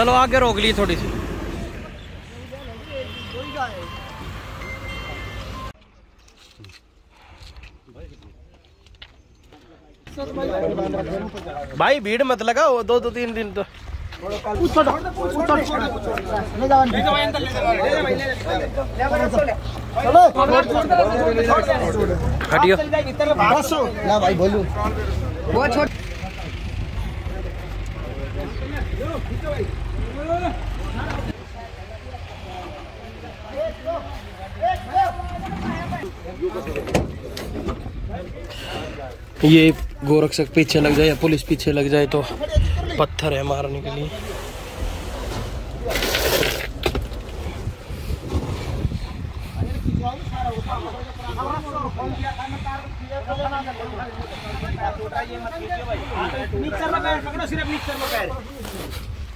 चलो आगे रोक ली थोड़ी सी। भाई, भीड़ मत लगाओ, दो दो तीन दिन तो। हटियो। भाई बोलू ये गोरक्षक पीछे लग जाए या पुलिस पीछे लग जाए तो पत्थर है मारने के लिए। मिक्सर